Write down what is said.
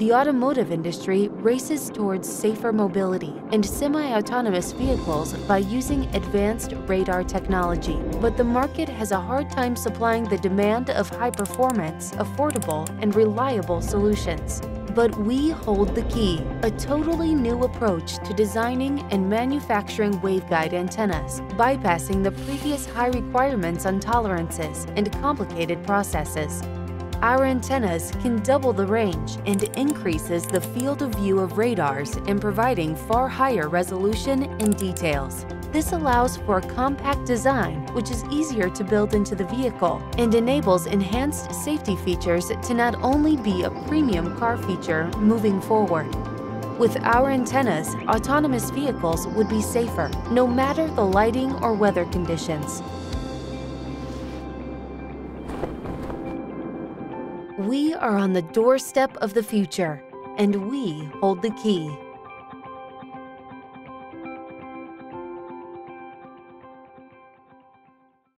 the automotive industry races towards safer mobility and semi-autonomous vehicles by using advanced radar technology. But the market has a hard time supplying the demand of high performance, affordable, and reliable solutions. But we hold the key, a totally new approach to designing and manufacturing waveguide antennas, bypassing the previous high requirements on tolerances and complicated processes. Our antennas can double the range and increases the field of view of radars in providing far higher resolution and details. This allows for a compact design, which is easier to build into the vehicle and enables enhanced safety features to not only be a premium car feature moving forward. With our antennas, autonomous vehicles would be safer, no matter the lighting or weather conditions. We are on the doorstep of the future, and we hold the key.